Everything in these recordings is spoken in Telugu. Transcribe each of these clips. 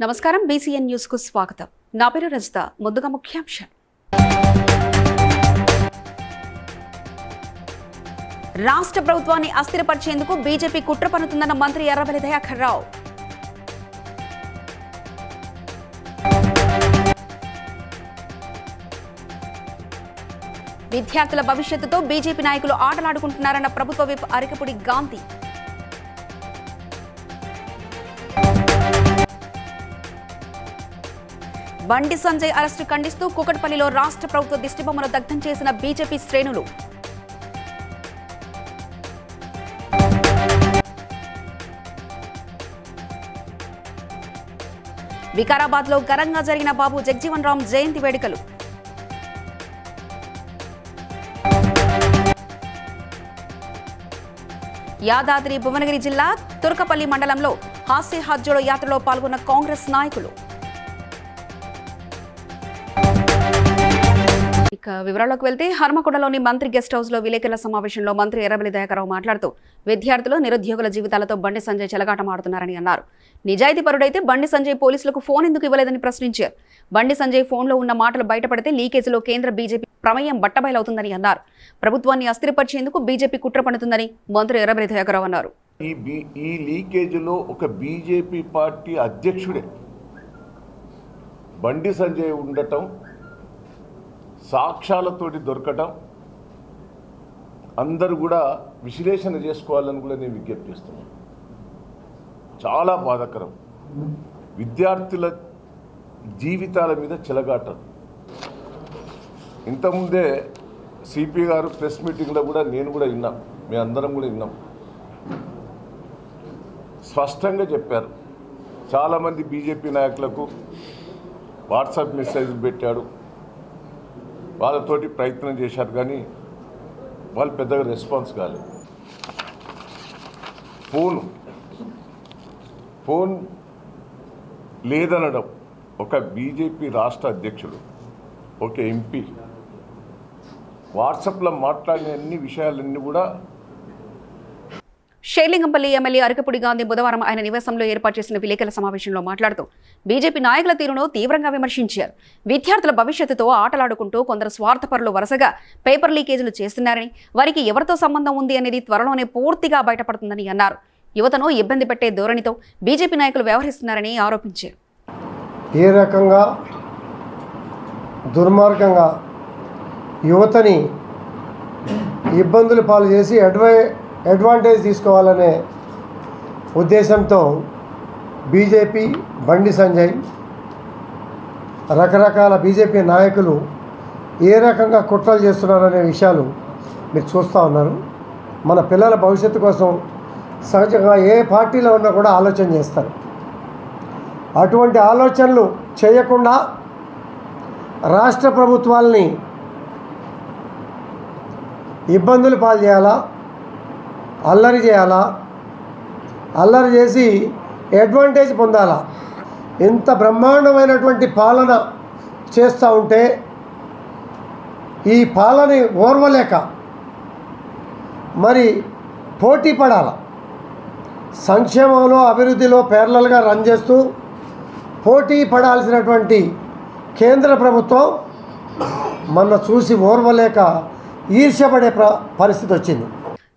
నమస్కారం. బీసీఎన్ న్యూస్కు స్వాగతం. నా పేరు రజిత. ముందుగా ముఖ్యాంశాలు. రాష్ట్ర ప్రభుత్వాన్ని అస్థిరపరిచేందుకు బీజేపీ కుట్ర పన్నుతుందన్న మంత్రి ఎర్రబెల్లి దయాకర్ రావు. విద్యార్థుల భవిష్యత్తుతో బీజేపీ నాయకులు ఆటలాడుకుంటున్నారన్న ప్రభుత్వ విప్ అరికపుడి గాంధీ. బండి సంజయ్ అరెస్టు ఖండిస్తూ కూకట్పల్లిలో రాష్ట్ర ప్రభుత్వ దిష్టిబొమ్మను దగ్ధం చేసిన బీజేపీ శ్రేణులు. వికారాబాద్లో ఘనంగా జరిగిన బాబు జగ్జీవన్ రామ్ జయంతి వేడుకలు. యాదాద్రి భువనగిరి జిల్లా తుర్కపల్లి మండలంలో హాస్య హాజ్జోడో యాత్రలో పాల్గొన్న కాంగ్రెస్ నాయకులు. ఇక వివరాల్లోకి వెళ్తే హర్మకొండలోని మంత్రి గెస్ట్ హౌస్లో విలేకరుల సమావేశంలో మంత్రి ఎర్రబెల్లి దయాకరావు మాట్లాడుతూ విద్యార్థులు నిరుద్యోగుల జీవితాలతో బండి సంజయ్ చెలగాటమాడుతున్నారని అన్నారు. నిజాయితీ పరుడైతే బండి సంజయ్ పోలీసులకు ఫోన్ ఎందుకు ఇవ్వలేదని ప్రశ్నించారు. బండి సంజయ్ ఫోన్లో ఉన్న మాటలు బయటపడితే లీకేజీలో కేంద్ర బీజేపీ ప్రమేయం బట్టబయలవుతుందని అన్నారు. ప్రభుత్వాన్ని అస్థిరపరిచేందుకు బీజేపీ కుట్ర పన్నుతుందని మంత్రి ఎర్రబెల్లి దయాకరావు అన్నారు. ఈ ఈ లీకేజీలో ఒక బీజేపీ పార్టీ అధ్యక్షుడే. బండి సంజయ్ ఉండటం సాక్ష్యాలతోటి దొరకటం అందరూ కూడా విశ్లేషణ చేసుకోవాలని కూడా నేను విజ్ఞప్తి చేస్తున్నాను. చాలా బాధాకరం. విద్యార్థుల జీవితాల మీద చెలగాటం. ఇంతకుముందే సిపి గారు ప్రెస్ మీటింగ్లో కూడా నేను కూడా విన్నాం. మేము అందరం కూడా విన్నాం. స్పష్టంగా చెప్పారు. చాలామంది బీజేపీ నాయకులకు వాట్సాప్ మెసేజ్ పెట్టాడు. వాళ్ళతోటి ప్రయత్నం చేశారు కానీ వాళ్ళు పెద్దగా రెస్పాన్స్ కాలేదు. ఫోన్ ఫోన్ లేదనడం ఒక బీజేపీ రాష్ట్ర అధ్యక్షుడు ఒక ఎంపీ వాట్సాప్లో మాట్లాడిన అన్ని విషయాలన్నీ కూడా షేర్లింగంపల్లి ఎమ్మెల్యే అరకపుడి గాంధీ బుధవారం ఆయన నివాసంలో ఏర్పాటు చేసిన విలేకరుల సమావేశంలో మాట్లాడుతూ బీజేపీ నాయకుల తీరును తీవ్రంగా విమర్శించారు. విద్యార్థుల భవిష్యత్తుతో ఆటలాడుకుంటూ కొందరు స్వార్థపరులు వరుసగా పేపర్ లీకేజీలు చేస్తున్నారని వారికి ఎవరితో సంబంధం ఉంది అనేది త్వరలోనే పూర్తిగా బయటపడుతుందని అన్నారు. యువతను ఇబ్బంది పెట్టే ధోరణితో బీజేపీ నాయకులు వ్యవహరిస్తున్నారని ఆరోపించారు. ఏ రకంగా దుర్మార్గంగా యువతని ఇబ్బందులు పాలు చేసి అడ్వై అడ్వాంటేజ్ తీసుకోవాలనే ఉద్దేశంతో బీజేపీ బండి సంజయ్ రకరకాల బీజేపీ నాయకులు ఏ రకంగా కుట్రలు చేస్తున్నారనే విషయాలు మీరు చూస్తూ ఉన్నారు. మన పిల్లల భవిష్యత్తు కోసం సహజంగా ఏ పార్టీలో ఉన్నా కూడా ఆలోచన చేస్తారు. అటువంటి ఆలోచనలు చేయకుండా రాష్ట్ర ప్రభుత్వాల్ని ఇబ్బందులు పాల్చేయాలా అల్లరి చేయాలా? అల్లరి చేసి అడ్వాంటేజ్ పొందాలా? ఇంత బ్రహ్మాండమైనటువంటి పాలన చేస్తూ ఉంటే ఈ పాలన ఓర్వలేక మరి పోటీ పడాల? సంక్షేమంలో అభివృద్ధిలో పేర్లలుగా రన్ చేస్తూ పోటీ పడాల్సినటువంటి కేంద్ర ప్రభుత్వం మొన్న చూసి ఓర్వలేక ఈర్ష్యపడే ప్ర పరిస్థితి వచ్చింది.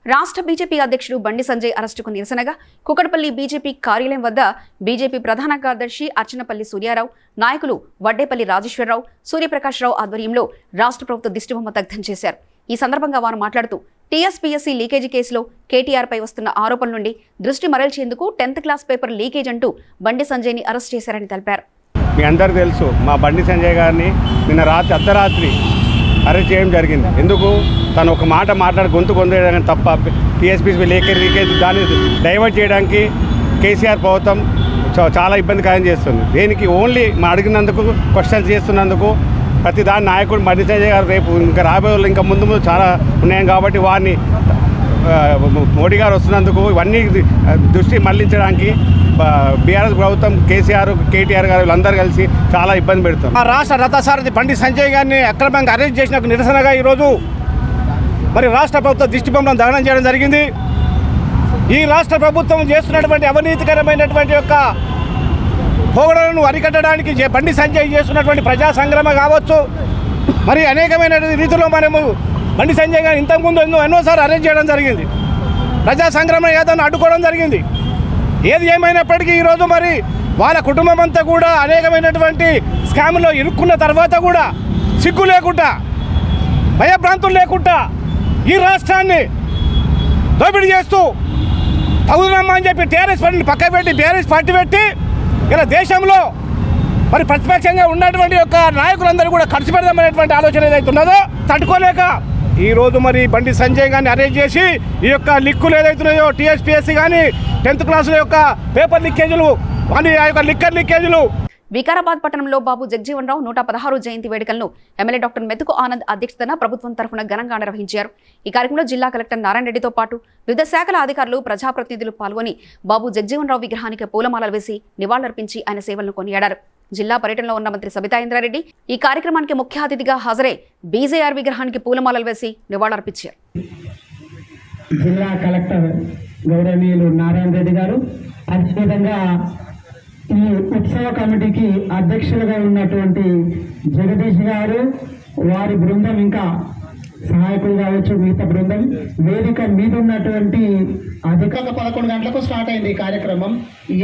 రాష్ట్ర బీజేపీ అధ్యక్షుడు బండి సంజయ్ అరెస్టుకు నిరసనగా కుకటపల్లి బీజేపీ కార్యాలయం వద్ద బీజేపీ ప్రధాన కార్యదర్శి అర్చనపల్లి సూర్యారావు నాయకులు వడ్డేపల్లి రాజేశ్వరరావు సూర్యప్రకాశ్రావు ఆధ్వర్యంలో రాష్ట్ర ప్రభుత్వ దిష్టిబొమ్మ దగ్ధం చేశారు. ఈ సందర్భంగా వారు మాట్లాడుతూ టీఎస్పీఎస్సీ లీకేజీ కేసులో కేటీఆర్పై వస్తున్న ఆరోపణల నుండి దృష్టి మరల్చేందుకు టెన్త్ క్లాస్ పేపర్ లీకేజ్ అంటూ బండి సంజయ్ని అరెస్ట్ చేశారని తెలిపారు. మీ అందరూ తెలుసు మా బండి సంజయ్ గారిని నిన్న రాత్రి అర్ధరాత్రి అరెస్ట్ చేయడం జరిగింది. ఎందుకు? తను ఒక మాట మాట్లాడి గొంతు పొందేయడానికి తప్ప టీఎస్పీసీ లేకే దాన్ని డైవర్ట్ చేయడానికి కేసీఆర్ ప్రభుత్వం చాలా ఇబ్బందికరం చేస్తుంది. దీనికి? ఓన్లీ మా అడిగినందుకు క్వశ్చన్స్ చేస్తున్నందుకు ప్రతి దాని నాయకుడు బండి గారు రేపు ఇంకా రాబోయే వాళ్ళు ఇంకా ముందు ముందు చాలా ఉన్నాయి కాబట్టి వారిని మోడీ గారు వస్తున్నందుకు ఇవన్నీ దృష్టి మళ్ళించడానికి బీఆర్ఎస్ ప్రభుత్వం కేసీఆర్ కేటీఆర్ గారు వీళ్ళందరూ కలిసి చాలా ఇబ్బంది పెడుతుంది ఆ రాష్ట్ర రథసారథి బండి సంజయ్ గారిని అక్రమంగా అరెస్ట్ చేసిన నిరసనగా ఈరోజు మరి రాష్ట్ర ప్రభుత్వ దిష్టి బొమ్మను దహనం చేయడం జరిగింది. ఈ రాష్ట్ర ప్రభుత్వం చేస్తున్నటువంటి అవినీతికరమైనటువంటి యొక్క పోగడలను అరికట్టడానికి బండి సంజయ్ చేస్తున్నటువంటి ప్రజా సంగ్రమ కావచ్చు. మరి అనేకమైన రీతిలో మనము బండి సంజయ్ గారు ఇంతకుముందు ఎన్నో ఎన్నోసార్లు అరెస్ట్ చేయడం జరిగింది. ప్రజా సంగ్రామ ఏదో అడ్డుకోవడం జరిగింది. ఏది ఏమైనప్పటికీ ఈరోజు మరి వాళ్ళ కుటుంబం అంతా కూడా అనేకమైనటువంటి స్కామ్లో ఇరుక్కున్న తర్వాత కూడా సిగ్గు లేకుండా భయభ్రాంతులు లేకుండా ఈ రాష్ట్రాన్ని దోపిడీ చేస్తూ తగుదమ్మా అని చెప్పి టీఆర్ఎస్ పార్టీని పక్క పెట్టి బీఆర్ఎస్ పార్టీ పెట్టి ఇలా దేశంలో మరి ప్రతిపక్షంగా ఉన్నటువంటి యొక్క నాయకులందరూ కూడా ఖర్చు పెడదామనేటువంటి ఆలోచన ఏదైతే ఉన్నదో తట్టుకోలేక ఈ రోజు మరి బండి సంజయ్ గారిని అరెస్ట్ చేసి ఈ యొక్క లిక్కులు ఏదైతున్నాయో టీఎస్పీఎస్సీ కానీ టెన్త్ క్లాసుల యొక్క పేపర్ లీకేజీలు కానీ ఆ యొక్క లిక్కర్ లీకేజీలు. వికారాబాద్ పట్టణంలో బాబు జగజీవన్ రావు నూట పదహారు జయంతి వేడుకలను ఎమ్మెల్యే డాక్టర్ మెతుకు ఆనంద్ అధ్యక్షతన ప్రభుత్వం తరఫున ఘనంగా నిర్వహించారు. ఈ కార్యక్రమంలో జిల్లా కలెక్టర్ నారాయణ రెడ్డితో పాటు వివిధ శాఖల అధికారులు ప్రజాప్రతినిధులు పాల్గొని బాబు జగజీవన్ రావు విగ్రహానికి పూలమాలలు వేసి నివాళులర్పించి ఆయన సేవలను కొనియాడారు. జిల్లా పర్యటనలో ఉన్న మంత్రి సబితా ఇంద్రారెడ్డి ఈ కార్యక్రమానికి ముఖ్య అతిథిగా హాజరై బీజేఆర్ విగ్రహానికి పూలమాలలు వేసి నివాళులర్పించారు. జిల్లా కలెక్టర్ గౌరవనీయులు నారాయణ రెడ్డి గారు అదేవిధంగా ఈ ఉత్సవ కమిటీకి అధ్యక్షులుగా ఉన్నటువంటి జగదీష్ గారు వారి బృందం ఇంకా సహాయకులు కావచ్చు మిగతా బృందం వేదిక మీద ఉన్నటువంటి అధిక పదకొండు గంటలకు స్టార్ట్ అయింది ఈ కార్యక్రమం.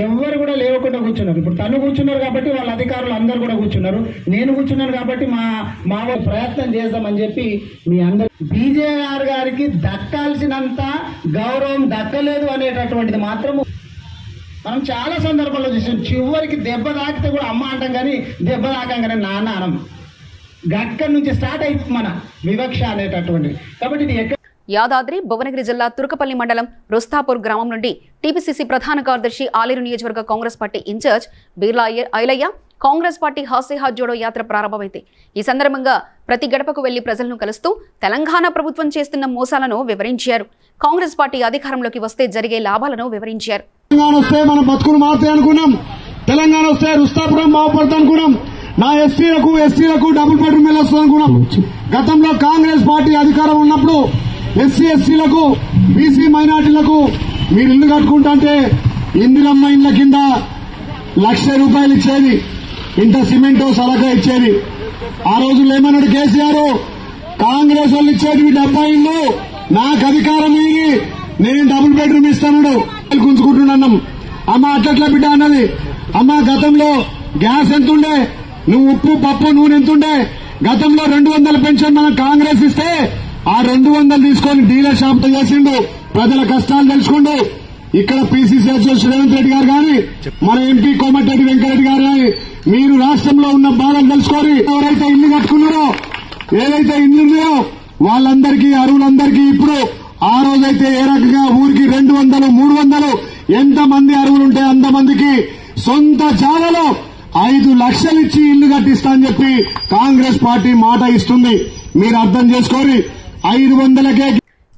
ఎవరు కూడా లేవకుండా కూర్చున్నారు. ఇప్పుడు తను కూర్చున్నారు కాబట్టి వాళ్ళ అధికారులు అందరు కూడా కూర్చున్నారు. నేను కూర్చున్నాను కాబట్టి మా మా ప్రయత్నం చేద్దామని చెప్పి మీ అందరు బీజేఆర్ గారికి దక్కాల్సినంత గౌరవం దక్కలేదు అనేటటువంటిది మాత్రము మనం చాలా సందర్భాల్లో చూసాం. చివరికి దెబ్బ తాకితే కూడా అమ్మ అంటాం కానీ దెబ్బ తాకంగానే నాన్న అనం. గక్కడి నుంచి స్టార్ట్ అయింది మన వివక్ష అనేటటువంటిది. కాబట్టి ఇది ఎక్కడ యాదాద్రి భువనగిరి జిల్లా తురకపల్లి మండలం రుస్తాపూర్ గ్రామం నుండి టీపీసీసీ ప్రధాన కార్యదర్శి ఆలేరు నియోజకవర్గ Congress party incharge Birla Ailaiah Congress party హాస్య జోడో యాత్ర ప్రారంభమైంది. ఈ సందర్భంగా ప్రతి గడపకు వెళ్ళి ప్రజలను కలుస్తూ తెలంగాణ ప్రభుత్వం చేస్తున్న మోసాలను వివరించారు. కాంగ్రెస్ పార్టీ అధికారంలోకి వస్తే జరిగే లాభాలను వివరించారు. తెలంగాణ వస్తే తెలంగాణ రుస్తాపురం బాగుపడతా అనుకున్నాం. నా ఎస్టీలకు ఎస్టీలకు డబుల్ బెడ్రూమ్ వెళ్ళొస్తుంది అనుకున్నాం. గతంలో కాంగ్రెస్ పార్టీ అధికారం ఉన్నప్పుడు ఎస్సీ ఎస్సీలకు బీసీ మైనార్టీలకు మీరు ఇల్లు కట్టుకుంటుంటే ఇందిరమ్మ ఇండ్ల కింద లక్ష రూపాయలు ఇచ్చేది. ఇంత సిమెంట్ సలకా ఇచ్చేది. ఆ రోజుల్లో ఏమన్నాడు కేసీఆర్ కాంగ్రెస్ వాళ్ళు ఇచ్చేది డెబ్బై ఇల్లు నాకు అధికారం ఇయ్యి నేను డబుల్ బెడ్రూమ్ ఇస్తాను గుంజుకుంటున్నాం అమ్మ అట్లట్లా బిడ్డ అన్నది అమ్మ గతంలో గ్యాస్ ఎంతుండే? నువ్వు ఉప్పు పప్పు నూనె ఎంతుండే? గతంలో రెండు వందల పెన్షన్ మనం కాంగ్రెస్ ఇస్తే ఆ రెండు వందలు తీసుకొని డీలర్ షాప్తో చేసిండు. ప్రజల కష్టాలు తెలుసుకోండు. ఇక్కడ పీసీసీ అధ్యక్షుడు రేవంత్ రెడ్డి గారు కానీ మన ఎంపీ కోమటిరెడ్డి వెంకరెడ్డి గారు కానీ మీరు రాష్ట్రంలో ఉన్న బాధలు తెలుసుకొని ఎవరైతే ఇల్లు కట్టుకున్నారో ఏదైతే ఇల్లు ఉన్నాయో వాళ్ళందరికీ అరువులందరికీ ఇప్పుడు ఆ రోజైతే ఏ రకంగా ఊరికి రెండు వందలు మూడు వందలు ఎంత మంది అంతమందికి సొంత జాగలో ఐదు లక్షలు ఇచ్చి ఇల్లు కట్టిస్తా అని చెప్పి కాంగ్రెస్ పార్టీ మాట ఇస్తుంది. మీరు అర్థం చేసుకోరి ఐదు వందలకే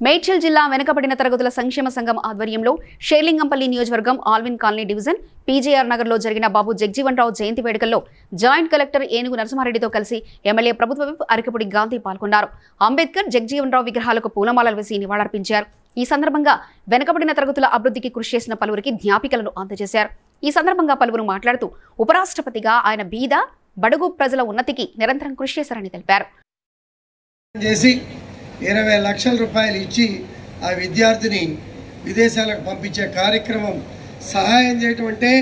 మేడ్చల్ జిల్లా వెనుకబడిన తరగతుల సంక్షేమ సంఘం ఆధ్వర్యంలో షేర్లింగంపల్లి నియోజకవర్గం ఆల్విన్ కాలనీ డివిజన్ పీజేఆర్ నగర్లో జరిగిన బాబు జగ్జీవన్ రావు జయంతి వేడుకల్లో జాయింట్ కలెక్టర్ ఏనుగు నరసింహారెడ్డితో కలిసి ఎమ్మెల్యే ప్రభుత్వ విప్ అరకపుడి గాంధీ పాల్గొన్నారు. అంబేద్కర్ జగ్జీవన్ రావు విగ్రహాలకు పూలమాలలు వేసి నివాళులర్పించారు. ఈ సందర్భంగా వెనుకబడిన తరగతుల అభివృద్ధికి కృషి చేసిన పలువురికి జ్ఞాపికలను అందజేశారు. ఈ సందర్భంగా పలువురు మాట్లాడుతూ ఉపరాష్ట్రపతిగా ఆయన బీద బడుగు ప్రజల ఉన్నతికి నిరంతరం కృషి చేశారని తెలిపారు. ఇరవై లక్షల రూపాయలు ఇచ్చి ఆ విద్యార్థిని విదేశాలకు పంపించే కార్యక్రమం సహాయం చేయటం అంటే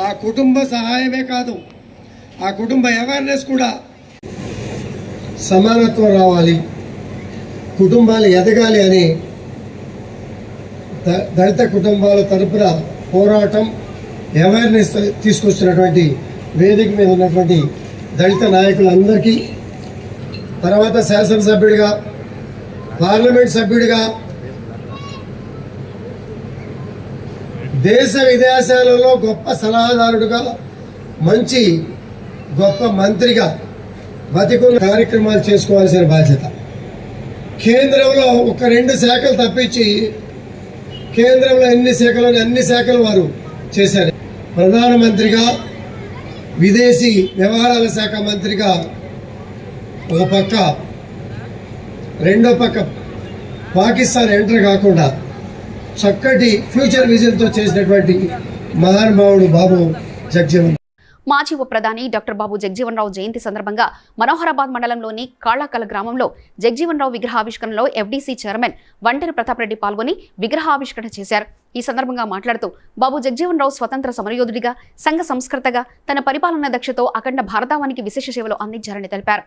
ఆ కుటుంబ సహాయమే కాదు ఆ కుటుంబ అవేర్నెస్ కూడా. సమానత్వం రావాలి కుటుంబాలు ఎదగాలి అని ద- దళిత కుటుంబాల తరపున పోరాటం అవేర్నెస్ తీసుకొచ్చినటువంటి వేదిక మీద ఉన్నటువంటి దళిత నాయకులందరికీ తర్వాత శాసనసభ్యుడిగా పార్లమెంట్ సభ్యుడిగా దేశ విదేశాలలో గొప్ప సలహాదారుడుగా మంచి గొప్ప మంత్రిగా బతికున్న కార్యక్రమాలు చేసుకోవాల్సిన బాధ్యత. కేంద్రంలో ఒక రెండు శాఖలు తప్పించి కేంద్రంలో ఎన్ని శాఖలు అన్ని శాఖలు వారు చేశారు. ప్రధానమంత్రిగా విదేశీ వ్యవహారాల శాఖ మంత్రిగా ఒక పక్క రెండో పక్క. పాకిస్తాన్ ఎంటర్ కాకుండా చక్కటి ఫ్యూచర్ విజన్తో చేసినటువంటి మహానుభావుడు బాబు జగ్జీవన్ మాజీ ఉప ప్రధాని డాక్టర్ బాబు జగజీవన్ రావు జయంతి సందర్భంగా మనోహరాబాద్ మండలంలోని కాళాకల గ్రామంలో జగజీవన్ రావు విగ్రహావిష్కరణలో ఎఫ్డీసీ చైర్మన్ వంటరి ప్రతాప్ రెడ్డి పాల్గొని విగ్రహావిష్కరణ చేశారు. ఈ సందర్భంగా మాట్లాడుతూ బాబు జగజీవన్ రావు స్వతంత్ర సమరయోధుడిగా సంఘ సంస్కర్తగా తన పరిపాలన దక్షతో అఖండ భారతావానికి విశేష సేవలు అందించారని తెలిపారు.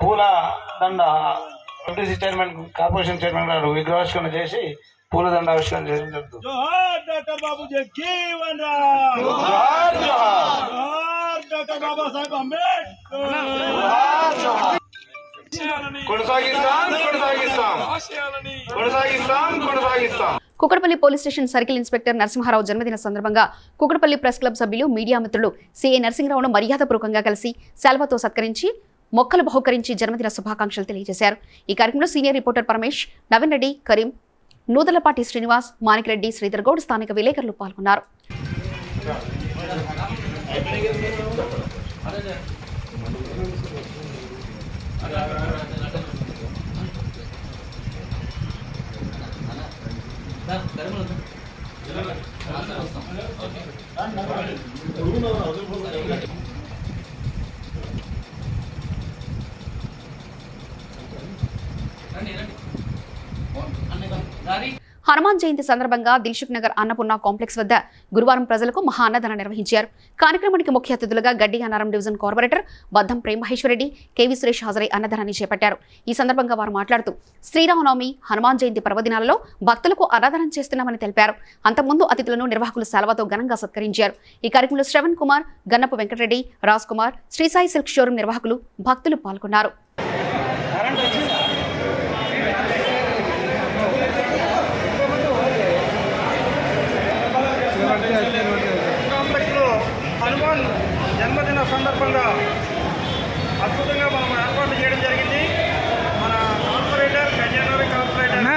పూల దండ ఎంపీసీ చైర్మన్ కార్పొరేషన్ చైర్మన్ గారు విగ్రహావిష్కరణ చేసి పూల దండ ఆవిష్కరణ చేయడం జరుగుతుంది Kukatpally police station circle inspector Narasimharao జన్మదిన సందర్భంగా కుకటపల్లి ప్రెస్ క్లబ్ సభ్యులు మీడియా మిత్రులు సిఐ నరసింహరావును మర్యాదపూర్వకంగా కలిసి శాల్వతో సత్కరించి మొక్కలు బహుకరించి జన్మదిన శుభాకాంక్షలు తెలియజేశారు. ఈ కార్యక్రమంలో సీనియర్ రిపోర్టర్ పరమేష్ నవీన్ రెడ్డి కరీం నూదలపాటి శ్రీనివాస్ మాణిక్రెడ్డి శ్రీధర్ గౌడ్ స్థానిక విలేకరులు పాల్గొన్నారు. హనుమాన్ జయంతి సందర్భంగా దిల్సుఖ్ నగర్ అన్నపూర్ణ కాంప్లెక్స్ వద్ద గురువారం ప్రజలకు మహా అన్నదానం నిర్వహించారు. కార్యక్రమానికి ముఖ్య అతిథులుగా Gaddi Annaram division corporator Baddam Prem Maheshwarreddy KV Suresh హాజరై అన్నదానాన్ని చేపట్టారు. ఈ సందర్భంగా వారు మాట్లాడుతూ శ్రీరామనవమి హనుమాన్ జయంతి పర్వదినాలలో భక్తులకు అన్నదానం చేస్తున్నామని తెలిపారు. అంతకుముందు అతిథులను నిర్వాహకులు సెలవుతో ఘనంగా సత్కరించారు. ఈ కార్యక్రమంలో శ్రవణ్ కుమార్ గన్నపు వెంకటరెడ్డి రాజ్ కుమార్ శ్రీసాయి సిల్క్ షోరూం నిర్వాహకులు భక్తులు పాల్గొన్నారు కాంప్లెక్స్లో హనుమాన్ జన్మదిన సందర్భంగా అద్భుతంగా మనం ఏర్పాటు చేయడం జరిగింది మన కార్పొరేటర్ గజనరీ కార్పొరేటర్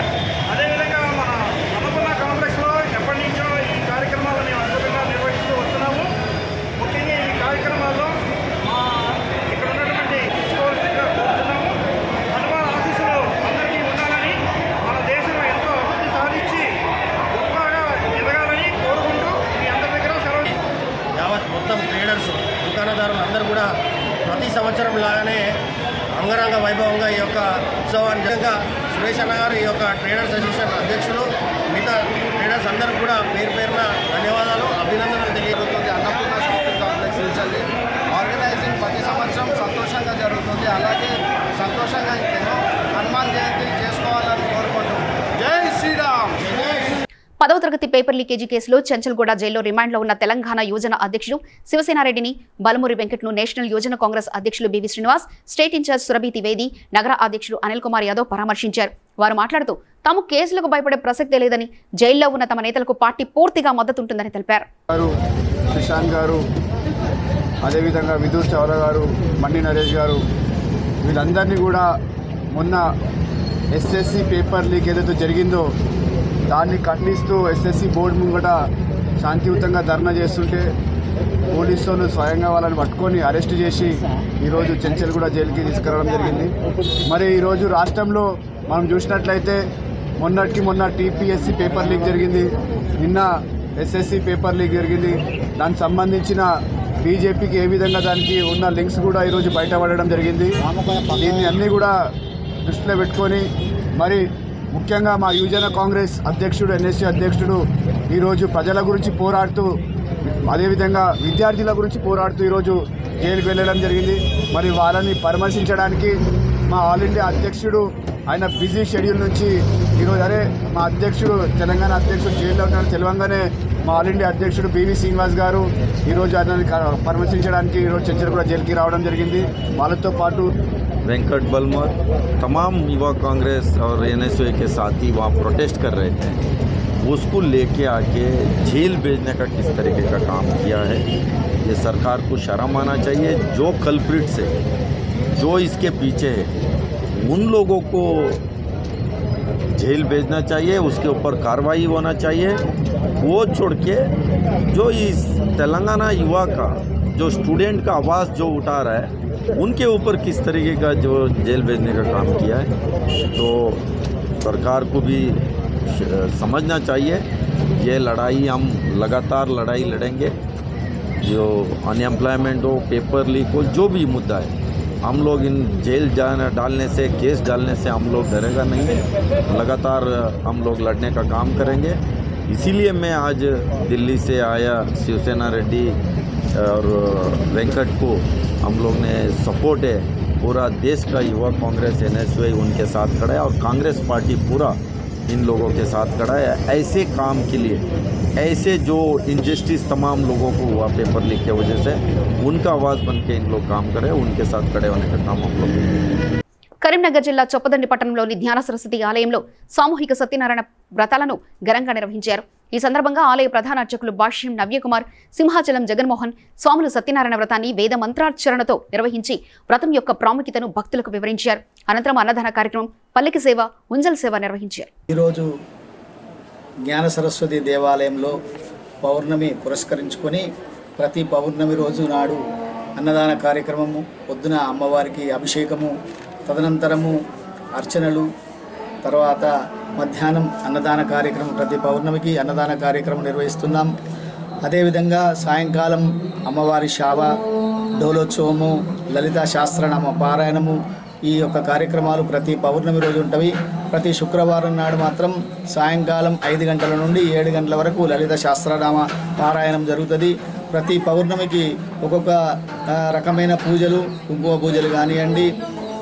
అదేవిధంగా మన అన్నపూర్ణ కాంప్లెక్స్లో ఎప్పటి నుంచో ఈ కార్యక్రమాలను మేము అద్భుతంగా నిర్వహిస్తూ వస్తున్నాము ముఖ్యంగా ఈ కార్యక్రమాల్లో మా ఇక్కడ ఉన్నటువంటి తీసుకోవాల్సిందిగా కోరుతున్నాము హనుమాన్ ఆఫీసులో అందరికీ ఉండాలని మన దేశం ఎంతో అభివృద్ధి సాధించి గొప్పగా ఎదగాలని కోరుకుంటూ మీ అందరి దగ్గర సెలవు యావత్ మొత్తం ట్రేడర్స్ దుకాణదారులు అందరూ కూడా ప్రతి లాగానే అంగరంగ వైభవంగా ఈ యొక్క ఉత్సవాన్ని నిజంగా సురేష్ అన్న గారు ఈ యొక్క ట్రేడర్స్ అసోసియేషన్ అధ్యక్షులు మిగతా ట్రేడర్స్ అందరూ కూడా పేరు పేరున ధన్యవాదాలు అభినందనలు తెలియబోతుంది అన్నపూర్ణ షాపింగ్ కాంప్లెక్స్ నుంచి ఆర్గనైజింగ్ ప్రతి సంవత్సరం సంతోషంగా జరుగుతుంది. అలాగే సంతోషంగా ఎన్నో హనుమాన్ జయంతి చేసుకోవాలని కోరుకుంటున్నాం జై శ్రీరామ్ పదవ తరగతి పేపర్ లీకేజీ కేసులో చెంచల్గూడ జైల్లో రిమాండ్లో ఉన్న తెలంగాణ యువజన అధ్యక్షుడు శివసేనారెడ్డిని బలమూరి వెంకట్ను నేషనల్ యువజన కాంగ్రెస్ అధ్యక్షులు BV Srinivas state incharge Surabhi Dwivedi నగర అధ్యక్షుడు అనిల్ కుమార్ యాదవ్ పరామర్శించారు. వారు మాట్లాడుతూ తాము కేసులకు భయపడే ప్రసక్తే లేదని జైల్లో ఉన్న తమ నేతలకు పార్టీ పూర్తిగా మద్దతుంటుందని తెలిపారు. గారు అదేవిధంగా విదూర్ చౌర గారు మండి నరేష్ గారు వీళ్ళందరినీ కూడా మొన్న ఎస్ఎస్సి పేపర్ లీక్ ఏదైతే జరిగిందో దాన్ని ఖండిస్తూ ఎస్ఎస్సి బోర్డు ముంగట శాంతియుతంగా ధర్నా చేస్తుంటే పోలీసు వాళ్ళు స్వయంగా వాళ్ళని పట్టుకొని అరెస్ట్ చేసి ఈరోజు చెంచల్గూడ జైలుకి తీసుకురావడం జరిగింది. మరి ఈరోజు రాష్ట్రంలో మనం చూసినట్లయితే మొన్నటికి మొన్న టీపీఎస్సి పేపర్ లీక్ జరిగింది. నిన్న ఎస్ఎస్సి పేపర్ లీక్ జరిగింది. దానికి సంబంధించిన బీజేపీకి ఏ విధంగా దానికి ఉన్న లింక్స్ కూడా ఈరోజు బయటపడడం జరిగింది. దీన్ని అన్నీ కూడా దృష్టిలో పెట్టుకొని మరి ముఖ్యంగా మా యువజన కాంగ్రెస్ అధ్యక్షుడు ఎన్ఎస్సీ అధ్యక్షుడు ఈరోజు ప్రజల గురించి పోరాడుతూ అదేవిధంగా విద్యార్థుల గురించి పోరాడుతూ ఈరోజు జైలుకు వెళ్ళడం జరిగింది. మరి వాళ్ళని పరామర్శించడానికి మా ఆల్ ఇండియా అధ్యక్షుడు ఆయన బిజీ షెడ్యూల్ నుంచి ఈరోజు అరే మా అధ్యక్షుడు తెలంగాణ అధ్యక్షుడు జైల్లో ఉన్నాడు తెలవంగానే మా ఆల్ ఇండియా అధ్యక్షుడు బివి శ్రీనివాస్ గారు ఈరోజు అతన్ని క- పరామర్శించడానికి ఈరోజు చంచలగూడ జైలుకి రావడం జరిగింది వాళ్ళతో పాటు वेंकट बलमर तमाम युवा कांग्रेस और एन के साथी वहाँ प्रोटेस्ट कर रहे थे उसको लेके आके जेल भेजने का किस तरीके का काम किया है ये सरकार को शर्म आना चाहिए जो कल्प्रिट्स है जो इसके पीछे है उन लोगों को जेल भेजना चाहिए, उसके ऊपर कार्रवाई होना चाहिए। वो छोड़ के जो इस तेलंगाना युवा का, जो स्टूडेंट का आवाज़ जो उठा रहा है, उनके ऊपर किस तरीके का जो जेल भेजने का काम किया है तो सरकार को भी समझना चाहिए। ये लड़ाई, हम लगातार लड़ाई लड़ेंगे। जो अनएम्प्लॉयमेंट हो पेपर लीक हो, जो भी मुद्दा है हम लोग इन जेल जाने डालने से, केस डालने से हम लोग डरेगा नहीं। लगातार हम लोग लड़ने का काम करेंगे। इसीलिए मैं आज दिल्ली से आया, शिवसेना रेड्डी और वेंकट को। हम लोग ने सपोर्ट है। पूरा देश का युवा कांग्रेस एन उनके साथ खड़ा है और कांग्रेस पार्टी पूरा इन लोगों के साथ खड़ा है ऐसे काम के लिए ऐसे जो इनजस्टिस तमाम लोगों को हुआ पेपर लीक की वजह से उनका आवाज़ बन के इन लोग काम करें उनके साथ खड़े होने का काम हम लोग करेंगे కరీంనగర్ జిల్లా చొప్పదండి పట్టణంలోని జ్ఞాన సరస్వతి ఆలయంలో సామూహిక సత్యనారాయణ వ్రతాలను ఘనంగా నిర్వహించారు ఈ సందర్భంగా ఆలయ ప్రధాన అర్చకులు భాష్యం నవ్యకుమార్ సింహాచలం జగన్మోహన్ స్వాములు సత్యనారాయణ వ్రతాన్ని వేద మంత్రాచరణతో నిర్వహించి వ్రతం యొక్క ప్రాముఖ్యతను భక్తులకు వివరించారు. అనంతరం అన్నదాన కార్యక్రమం పల్లకి సేవ ఉంజల్ సేవ నిర్వహించారు. ఈరోజు జ్ఞాన సరస్వతి దేవాలయంలో పౌర్ణమి పురస్కరించుకొని ప్రతి పౌర్ణమి రోజు నాడు అన్నదాన కార్యక్రమము పొద్దున అమ్మవారికి అభిషేకము తదనంతరము అర్చనలు తర్వాత మధ్యాహ్నం అన్నదాన కార్యక్రమం ప్రతి పౌర్ణమికి అన్నదాన కార్యక్రమం నిర్వహిస్తున్నాం. అదేవిధంగా సాయంకాలం అమ్మవారి శావ డోలోత్సవము లలిత శాస్త్రనామ పారాయణము ఈ యొక్క కార్యక్రమాలు ప్రతి పౌర్ణమి రోజు ఉంటవి. ప్రతి శుక్రవారం నాడు మాత్రం సాయంకాలం ఐదు గంటల నుండి ఏడు గంటల వరకు లలిత శాస్త్రనామ పారాయణం జరుగుతుంది. ప్రతి పౌర్ణమికి ఒక్కొక్క రకమైన పూజలు కుంకుమ పూజలు కానివ్వండి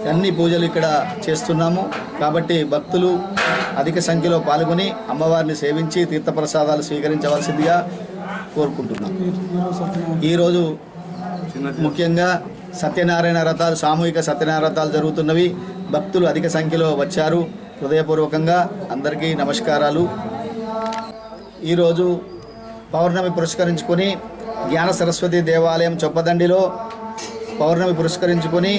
అన్ని పూజలు ఇక్కడ చేస్తున్నాము. కాబట్టి భక్తులు అధిక సంఖ్యలో పాల్గొని అమ్మవారిని సేవించి తీర్థప్రసాదాలు స్వీకరించవలసిందిగా కోరుకుంటున్నాం. ఈరోజు ముఖ్యంగా సత్యనారాయణ రథాలు సామూహిక సత్యనారాయణ రథాలు జరుగుతున్నవి. భక్తులు అధిక సంఖ్యలో వచ్చారు. హృదయపూర్వకంగా అందరికీ నమస్కారాలు. ఈరోజు పౌర్ణమి పురస్కరించుకొని జ్ఞాన సరస్వతి దేవాలయం చొప్పదండిలో పౌర్ణమి పురస్కరించుకొని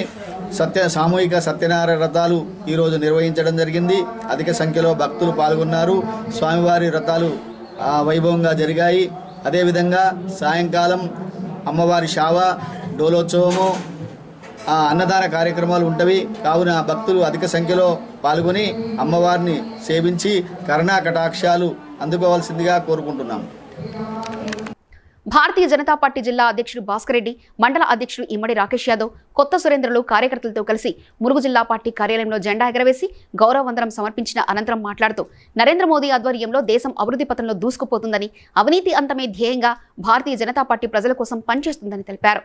సత్య సామూహిక సత్యనారాయణ వ్రతాలు ఈరోజు నిర్వహించడం జరిగింది. అధిక సంఖ్యలో భక్తులు పాల్గొన్నారు. స్వామివారి వ్రతాలు వైభవంగా జరిగాయి. అదేవిధంగా సాయంకాలం అమ్మవారి శావ డోలోత్సవము అన్నదాన కార్యక్రమాలు ఉంటవి. కావున భక్తులు అధిక సంఖ్యలో పాల్గొని అమ్మవారిని సేవించి కరుణా కటాక్షాలు అందుకోవాల్సిందిగా కోరుకుంటున్నాము భారతీయ జనతా పార్టీ జిల్లా అధ్యక్షుడు భాస్కర్ రెడ్డి మండల అధ్యక్షుడు ఇమ్మడి రాకేష్ యాదవ్ కొత్త సురేంద్రలు కార్యకర్తలతో కలిసి మురుగు జిల్లా పార్టీ కార్యాలయంలో జెండా ఎగరవేసి గౌరవ వందనం సమర్పించిన అనంతరం మాట్లాడుతూ నరేంద్ర మోదీ ఆధ్వర్యంలో దేశం అభివృద్ధి పథంలో దూసుకుపోతుందని అవినీతి అంతమే ధ్యేయంగా భారతీయ జనతా పార్టీ ప్రజల కోసం పనిచేస్తుందని తెలిపారు.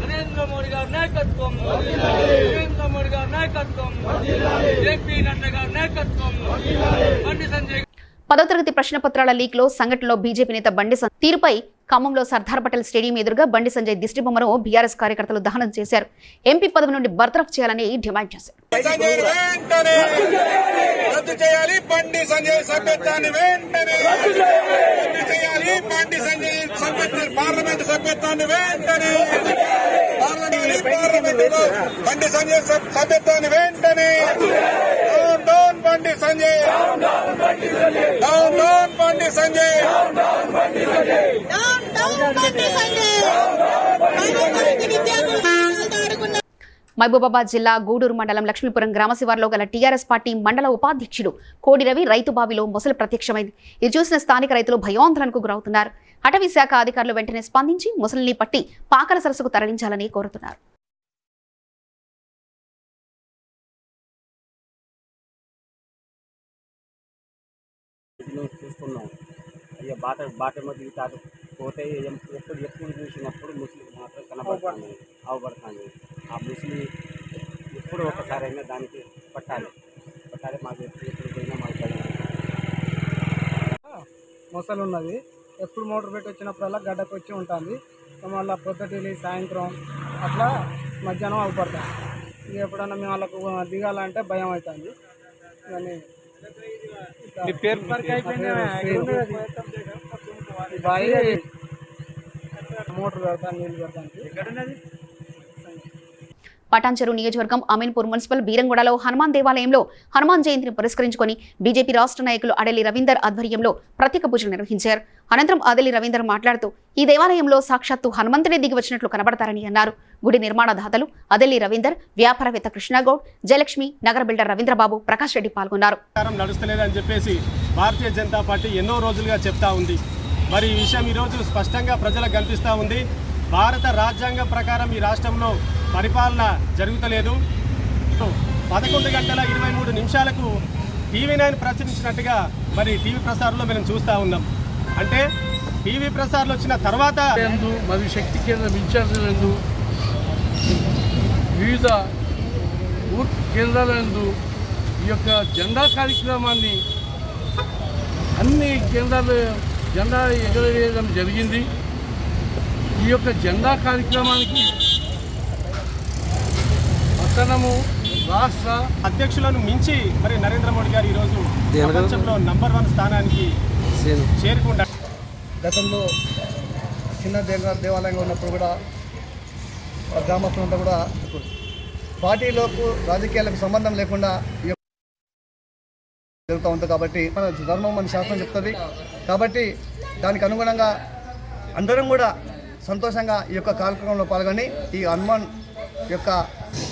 నరేంద్ర మోడీ గారి నాయకత్వం నరేంద్ర మోడీ గారి నాయకత్వం జేపీ నడ్డా గారి నాయకత్వం బండి సంజయ్ పదో తరగతి ప్రశ్న పత్రాల లీక్లో సంఘటనలో బీజేపీ నేత బండి సం- తీరుపై ఖమ్మంలో సర్దార్ పటేల్ స్టేడియం ఎదురుగా బండి సంజయ్ దిష్టిబొమ్మను బీఆర్ఎస్ కార్యకర్తలు దహనం చేశారు. ఎంపీ పదవి నుండి బర్తరఫ్ చేయాలని డిమాండ్ చేశారు. బండి సంజయ్ సభ్యత్వాన్ని వెంటనే! బండి సంజయ్ సభ్యత్వ parliament Bandi Sanjay down down Bandi Sanjay! Down Mahabubabad జిల్లా గూడూరు మండలం లక్ష్మీపురం గ్రామ శివారులో గల టీఆర్ఎస్ పార్టీ మండల ఉపాధ్యక్షుడు కోడి రవి రైతు బావిలో మొసలు ప్రత్యక్షమైంది. ఇది చూసిన స్థానిక రైతులు భయాందోళనకు గురవుతున్నారు. అటవీ శాఖ అధికారులు వెంటనే స్పందించి మొసలిని పట్టి పాకల సరస్సుకు తరలించాలని కోరుతున్నారు. చూస్తున్నాం. అయ్యా బాట బాట మధ్య పోతే ఎప్పుడు ఎప్పుడు చూసినప్పుడు ముస్లిం మాత్రం కనబడుతుంది అవబడుతుంది ఆ ముస్లిం ఎప్పుడు ఒకసారి అయినా దానికి పట్టాలి. పట్టాలి మాకు ఎప్పుడు ఎప్పుడు పోయినా మాకు. మొసలు ఉన్నది ఎప్పుడు మోటార్ పెట్టి వచ్చినప్పుడల్లా గడ్డకు వచ్చి ఉంటుంది. మళ్ళీ పొద్దుటిల్లి సాయంత్రం అట్లా మధ్యాహ్నం అవుపడతాం. ఇక ఎప్పుడన్నా మేము వాళ్ళకు దిగాలంటే భయం అవుతుంది. కానీ పేరు? బావి మోటార్ పెడతాను నీళ్ళు పెడతాను. పటాన్చెరు నియోజకవర్గం అమీన్పూర్ మున్సిపల్ బీరంగూడలో హనుమాన్ దేవాలయంలో హనుమాన్ జయంతిని పురస్కరించుకొని బీజేపీ రాష్ట్ర నాయకులు అడలి రవీందర్ ఆధ్వర్యంలో ప్రత్యేక పూజలు నిర్వహించారు. అనంతరం అదలి రవీందర్ మాట్లాడుతూ ఈ దేవాలయంలో సాక్షాత్తు హనుమంతుడే దిగి వచ్చినట్లు కనబడతారని అన్నారు. గుడి నిర్మాణదాతలు అదలి రవీందర్ వ్యాపారవేత్త కృష్ణగౌడ్ జయలక్ష్మి నగర బిల్డర్ రవీంద్రబాబు ప్రకాష్ రెడ్డి పాల్గొన్నారు. నడుస్తలేదని చెప్పేసి భారతీయ జనతా పార్టీ ఎన్నో రోజులుగా చెప్తా ఉంది. మరి ఈ విషయం ఈరోజు స్పష్టంగా ప్రజలకు కనిపిస్తూ ఉంది. భారత రాజ్యాంగం ప్రకారం ఈ రాష్ట్రంలో పరిపాలన జరుగుతలేదు. పదకొండు గంటల ఇరవై మూడు నిమిషాలకు టీవీ నైన్ ప్రచురించినట్టుగా మరి టీవీ ప్రసారంలో మనం చూస్తూ ఉన్నాం. అంటే టీవీ ప్రసారాలు వచ్చిన తర్వాత మరియు శక్తి కేంద్రం ఇన్ఛార్జీలందు వివిధ బూత్ కేంద్రాలందు ఈ యొక్క జెండా కార్యక్రమాన్ని అన్ని కేంద్రాలు జెండా ఎగరవేయడం జరిగింది. ఈ యొక్క జెండా కార్యక్రమానికి పట్టణము రాష్ట్ర అధ్యక్షులను మించి మరి నరేంద్ర మోడీ గారు ఈరోజు ప్రపంచంలో నంబర్ వన్ స్థానానికి చేరుకుంటారు గతంలో చిన్న దేవ దేవాలయంగా ఉన్నప్పుడు కూడా గ్రామస్తులంతా కూడా పార్టీలకు రాజకీయాలకు సంబంధం లేకుండా జరుగుతూ ఉంటుంది కాబట్టి మన ధర్మం మన శాస్త్రం చెప్తుంది. కాబట్టి దానికి అనుగుణంగా అందరం కూడా సంతోషంగా ఈ యొక్క కార్యక్రమంలో పాల్గొని ఈ హనుమాన్ యొక్క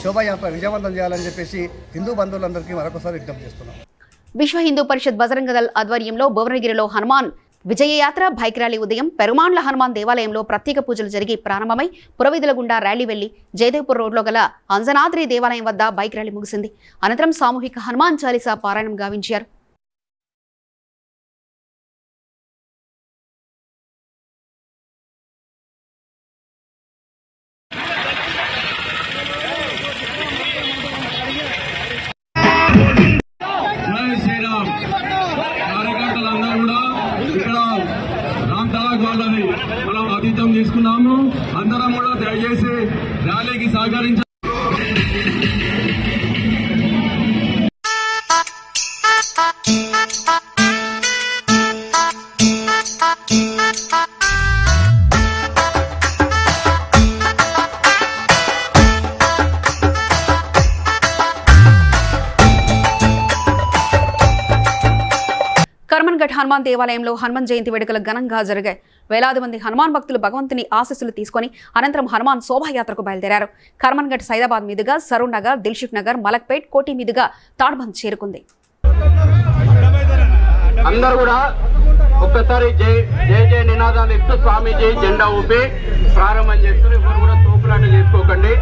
శోభాయాత్ర విజయవంతం చేయాలని చెప్పేసి హిందూ బంధువులందరికీ మరొకసారి విజ్ఞప్తి చేస్తున్నాం. విశ్వ హిందూ పరిషత్ బజరంగ దళ్ ఆధ్వర్యంలో భువనగిరిలో హనుమాన్ విజయయాత్ర బైక్ ర్యాలీ ఉదయం పెరుమాండ్ల హనుమాన్ దేవాలయంలో ప్రత్యేక పూజలు జరిగి ప్రారంభమై పురవీధుల గుండా ర్యాలీ వెళ్ళి జయదేవ్పూర్ రోడ్లో గల అంజనాద్రి దేవాలయం వద్ద బైక్ ర్యాలీ ముగిసింది. అనంతరం సామూహిక హనుమాన్ చాలీసా పారాయణం గావించారు. కర్మన్ఘట్ హనుమాన్ దేవాలయంలో హనుమాన్ జయంతి వేడుకలు ఘనంగా జరిగాయి. వేలాది మంది హనుమాన్ భక్తులు భగవంతుని ఆశీస్సులు తీసుకొని అనంతరం హనుమాన్ శోభాయాత్రకు బయలుదేరారు. కర్మన్ఘట్ సైదాబాద్ మీదుగా సరూర్ నగర్ దిల్షుక్ నగర్ మలక్పేట్ కోటి మీదుగా తాడ్బంద్ చేరుకుంది. అందరూ కూడా ఒక్కసారి జై జై జై నినాదాలు ఇస్తూ స్వామీజీ జెండా ఊపి ప్రారంభం చేస్తారు ఎవరు కూడా తోపులాట చేసుకోకండి.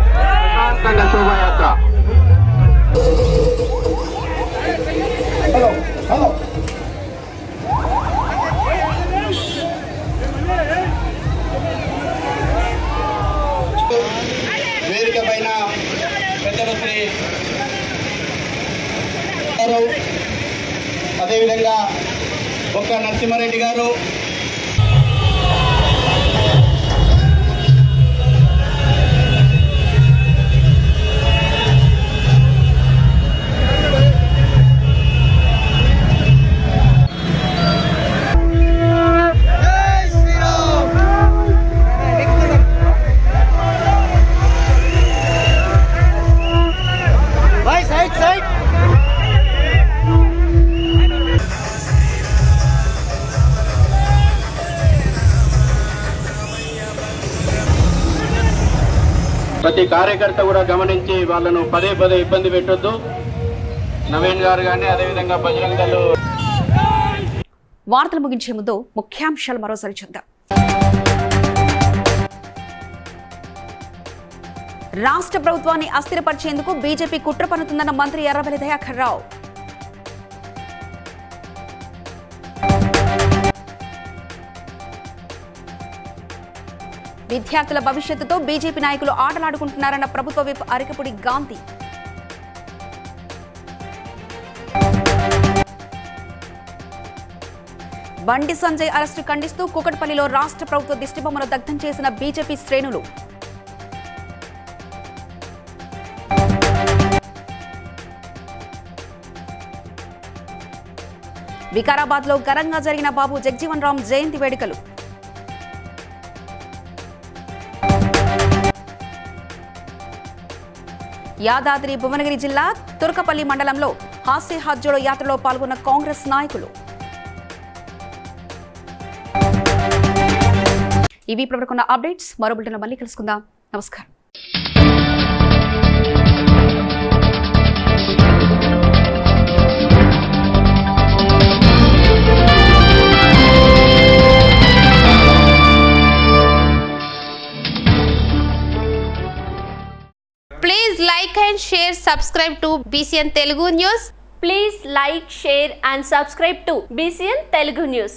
ప్రశాంతంగా శోభాయాత్ర. వేదిక పైన పెద్దలు శ్రీ అదేవిధంగా బొక్క నరసింహారెడ్డి గారు ప్రతి కార్యకర్త కూడా గమనించి వాళ్ళను పదే పదే ఇబ్బంది పెట్టొద్దు. నవీన్ గారు కానీ అదేవిధంగా బజరంగ వార్తలు ముగించే ముందు ముఖ్యాంశాలు మరోసారి చూద్దాం. రాష్ట్ర ప్రభుత్వాన్ని అస్థిరపరిచేందుకు బీజేపీ కుట్ర పన్నుతుందన్న మంత్రి ఎర్రబెల్లి దయాకర్ రావు. విద్యార్థుల భవిష్యత్తుతో బీజేపీ నాయకులు ఆటలాడుకుంటున్నారన్న ప్రభుత్వ విప్ అరికపుడి గాంధీ. బండి సంజయ్ అరెస్టు ఖండిస్తూ కూకట్పల్లిలో రాష్ట్ర ప్రభుత్వ దిష్టిబొమ్మను దగ్ధం చేసిన బీజేపీ శ్రేణులు. వికారాబాద్లో ఘనంగా జరిగిన బాబు జగ్జీవన్ రామ్ జయంతి వేడుకలు. యాదాద్రి భువనగిరి జిల్లా తుర్కపల్లి మండలంలో హాస్య హాజ్జోడో యాత్రలో పాల్గొన్న కాంగ్రెస్ నాయకులు. ఇవి ఇప్పటివరకున్న అప్డేట్స్ మరో బులెటిన్లో మళ్ళీ కలుసుకుందాం. నమస్కారం. And share, subscribe to BCN Telugu News. Please like, share and subscribe to BCN Telugu News.